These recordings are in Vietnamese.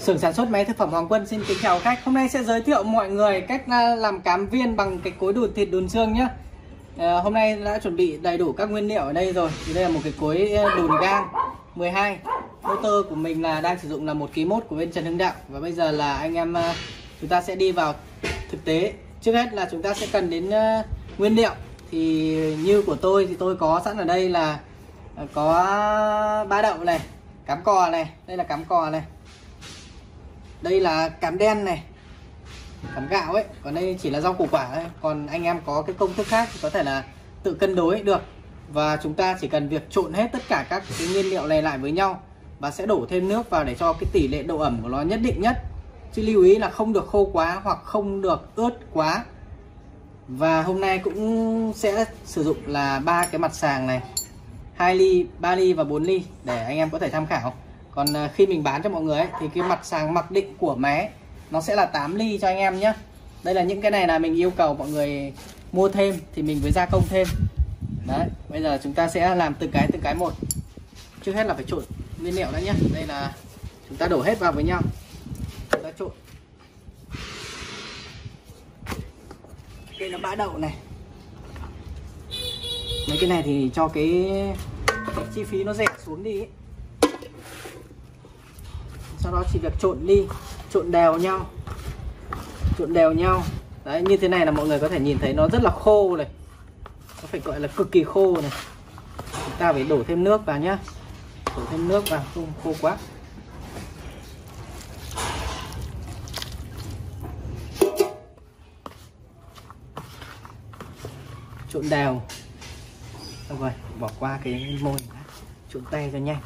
Xưởng sản xuất máy thực phẩm Hoàng Quân xin kính chào khách. Hôm nay sẽ giới thiệu mọi người cách à, làm cám viên bằng cái cối đùn thịt đùn xương nhé. À, ờ, hôm nay đã chuẩn bị đầy đủ các nguyên liệu ở đây rồi. Thì đây là một cái cối ờ, đùn gang 12. Motor của mình là đang sử dụng là một ký mốt của bên Trần Hưng Đạo và bây giờ là anh em à, chúng ta sẽ đi vào thực tế. Trước hết là chúng ta sẽ cần đến ờ, nguyên liệu. Thì như của tôi thì tôi có sẵn ở đây là à, có ba đậu này, cám cò này, đây là cám cò này đây là cám đen này, cám gạo ấy. Còn đây chỉ là rau củ quả thôi. Còn anh em có cái công thức khác thì có thể là tự cân đối được. Và chúng ta chỉ cần việc trộn hết tất cả các cái nguyên liệu này lại với nhau và sẽ đổ thêm nước vào để cho cái tỷ lệ độ ẩm của nó nhất định nhất. Chứ lưu ý là không được khô quá hoặc không được ướt quá. Và hôm nay cũng sẽ sử dụng là ba cái mặt sàng này. 2 ly 3 ly và 4 ly để anh em có thể tham khảo còn ờ, khi mình bán cho mọi người ấy, thì cái mặt sàng mặc định của máy nó sẽ là 8 ly cho anh em nhé đây là những cái này là mình yêu cầu mọi người mua thêm thì mình mới gia công thêm. Đấy bây giờ chúng ta sẽ làm từng cái từng cái một. Trước hết là phải trộn nguyên liệu đã nhé đây là chúng ta đổ hết vào với nhau. Chúng ta trộn. Đây là bã đậu này. Mấy cái này thì cho cái, cái chi phí nó rẻ xuống đi ấy sau đó chỉ việc trộn đi, trộn đều nhau. Trộn đều nhau. Đấy, như thế này là mọi người có thể nhìn thấy nó rất là khô này. Nó phải gọi là cực kỳ khô này. Chúng ta phải đổ thêm nước vào nhá. Đổ thêm nước vào không khô quá. Trộn đều. Rồi, bỏ qua cái môi trộn tay cho nhanh.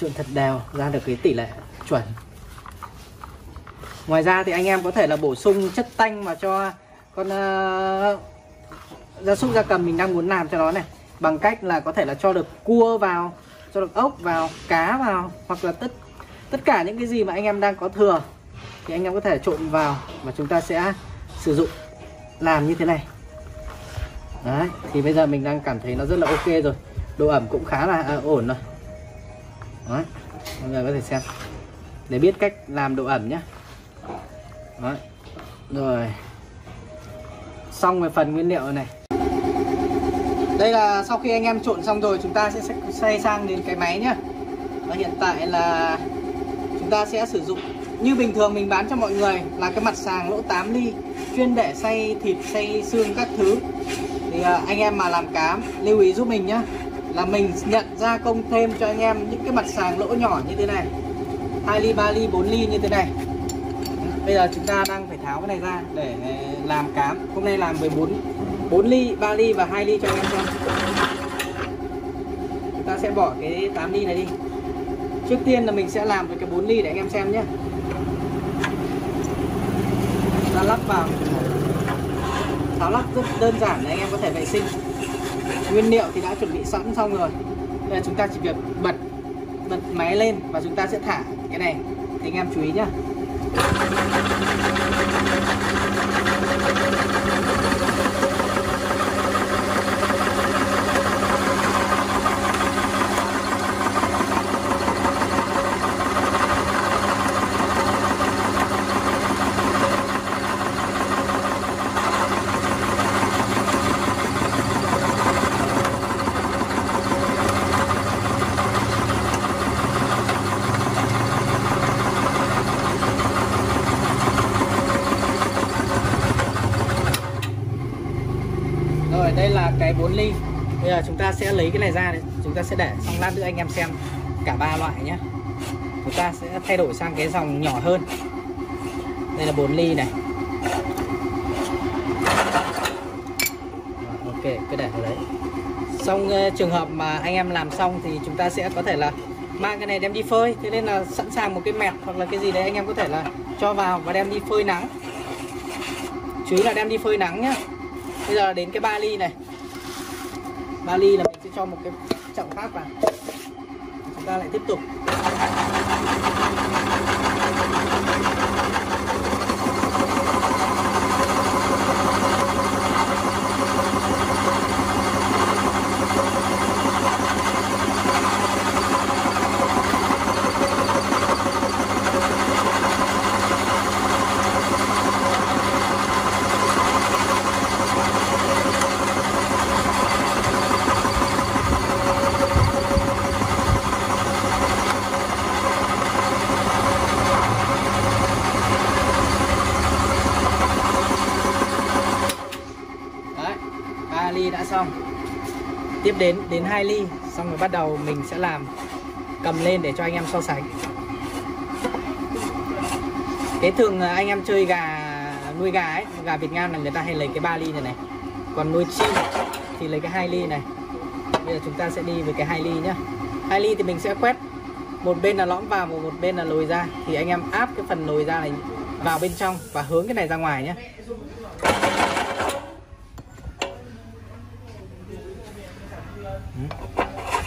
Trộn thật đều ra được cái tỷ lệ chuẩn. Ngoài ra thì anh em có thể là bổ sung chất tanh mà cho con uh, gia súc gia cầm mình đang muốn làm cho nó này. Bằng cách là có thể là cho được cua vào cho được ốc vào cá vào hoặc là tất tất cả những cái gì mà anh em đang có thừa thì anh em có thể trộn vào và chúng ta sẽ sử dụng làm như thế này. Đấy thì bây giờ mình đang cảm thấy nó rất là ok rồi. Độ ẩm cũng khá là à, ổn rồi. Đấy. mọi người có thể xem. Để biết cách làm độ ẩm nhé Đấy. rồi. Xong về phần nguyên liệu này. Đây là sau khi anh em trộn xong rồi, chúng ta sẽ xoay sang đến cái máy nhá. Và hiện tại là chúng ta sẽ sử dụng, như bình thường mình bán cho mọi người, là cái mặt sàng lỗ 8 ly, chuyên để xay thịt, xay xương các thứ. Thì à, anh em mà làm cám, lưu ý giúp mình nhé là mình nhận gia công thêm cho anh em những cái mặt sàng lỗ nhỏ như thế này. 2 ly 3 ly 4 ly như thế này. Bây giờ chúng ta đang phải tháo cái này ra để làm cám. Hôm nay làm 14 4 ly 3 ly và 2 ly cho anh em xem. Chúng ta sẽ bỏ cái 8 ly này đi. Trước tiên là mình sẽ làm với cái 4 ly để anh em xem nhé. Ta lắp vào. Tháo lắp rất đơn giản để anh em có thể vệ sinh nguyên liệu thì đã chuẩn bị sẵn xong rồi. Bây giờ chúng ta chỉ việc bật bật máy lên và chúng ta sẽ thả cái này. Thì anh em chú ý nhá. Đây là cái 4 ly. Bây giờ chúng ta sẽ lấy cái này ra đấy chúng ta sẽ để xong lát nữa anh em xem cả ba loại nhé. Chúng ta sẽ thay đổi sang cái dòng nhỏ hơn. Đây là 4 ly này. Ok, cứ để lấy đấy. Xong ờ, trường hợp mà anh em làm xong thì chúng ta sẽ có thể là mang cái này đem đi phơi. Thế nên là sẵn sàng một cái mẹt hoặc là cái gì đấy anh em có thể là cho vào và đem đi phơi nắng. Chú ý là đem đi phơi nắng nhá bây giờ đến cái ba ly này. Ba ly là mình sẽ cho một cái chậu khác vào. Chúng ta lại tiếp tục. Tiếp đến đến 2 ly, xong rồi bắt đầu mình sẽ làm, cầm lên để cho anh em so sánh. Thế thường ờ, anh em chơi gà, nuôi gà ấy, gà Việt Nam là người ta hay lấy cái 3 ly này này, còn nuôi chim thì lấy cái 2 ly này. Bây giờ chúng ta sẽ đi với cái 2 ly nhá. 2 ly thì mình sẽ quét, một bên là lõm vào, một bên là lồi ra, thì anh em áp cái phần lồi ra này vào bên trong và hướng cái này ra ngoài nhé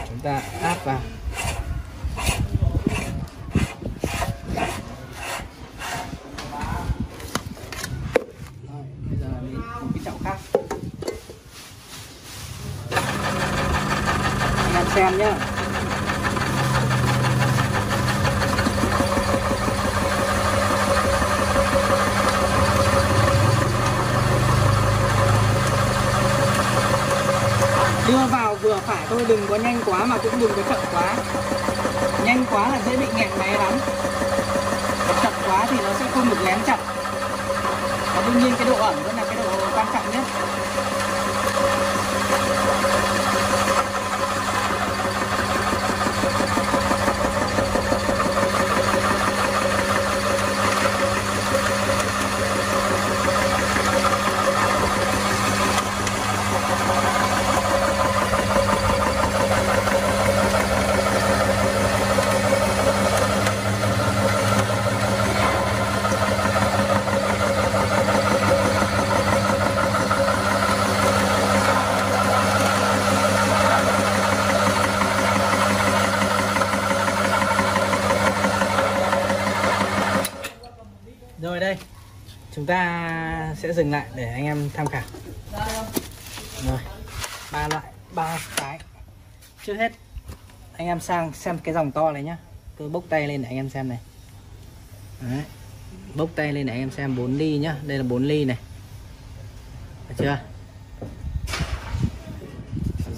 chúng ta áp vào. Một cái chậu khác. Xem nhé đưa vào vừa phải thôi, đừng có nhanh quá mà cũng đừng có chậm quá. Nhanh quá là dễ bị nghẹn máy lắm. Chậm quá thì nó sẽ không được lén chặt và đương nhiên cái độ ẩm vẫn là cái độ quan trọng nhất. Rồi đây, Chúng ta sẽ dừng lại để anh em tham khảo. Rồi, ba loại, ba cái. Trước hết, Anh em sang xem cái dòng to này nhá. Tôi bốc tay lên để anh em xem này. Đấy. Bốc tay lên để anh em xem 4 ly nhá. Đây là 4 ly này. Được chưa?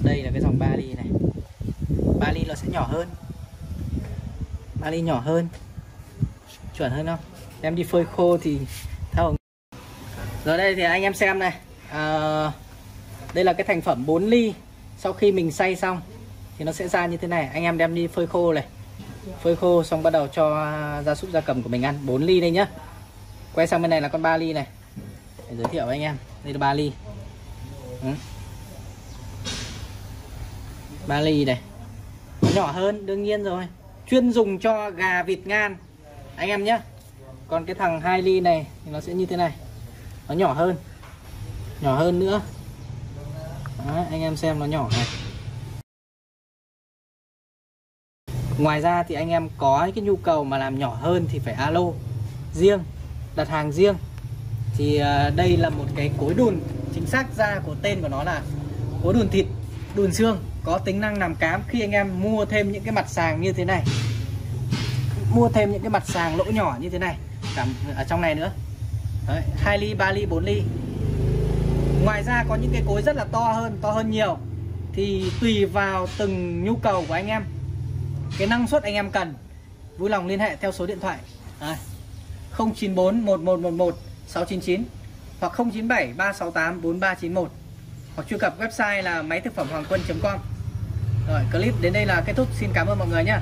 Đây là cái dòng 3 ly này. 3 ly nó sẽ nhỏ hơn. 3 ly nhỏ hơn. Chuẩn hơn không? Em đi phơi khô thì thao rồi đây thì anh em xem này. À, đây là cái thành phẩm 4 ly. Sau khi mình xay xong thì nó sẽ ra như thế này. Anh em đem đi phơi khô này. Phơi khô xong bắt đầu cho gia súc gia cầm của mình ăn. 4 ly đây nhá. Quay sang bên này là con 3 ly này. Để giới thiệu với anh em. Đây là 3 ly. Ừ. 3 ly này. Nhỏ hơn đương nhiên rồi. Chuyên dùng cho gà vịt ngan. Anh em nhé còn cái thằng 2 ly này thì nó sẽ như thế này. Nó nhỏ hơn. Nhỏ hơn nữa. Đấy, anh em xem nó nhỏ này. Ngoài ra thì anh em có cái nhu cầu mà làm nhỏ hơn thì phải alo riêng đặt hàng riêng. Thì à, đây là một cái cối đùn chính xác ra của tên của nó là cối đùn thịt đùn xương có tính năng làm cám khi anh em mua thêm những cái mặt sàng như thế này. Mua thêm những cái mặt sàng lỗ nhỏ như thế này cả ở à, trong này nữa. Đấy, 2 ly 3 ly 4 ly. Ngoài ra có những cái cối rất là to hơn to hơn nhiều. Thì tùy vào từng nhu cầu của anh em. Cái năng suất anh em cần. Vui lòng liên hệ theo số điện thoại. À, 094 1111 699 hoặc 097 368 4391 hoặc truy cập website là máy thực phẩm hoàng quân.com rồi clip đến đây là kết thúc. Xin cảm ơn mọi người nhé.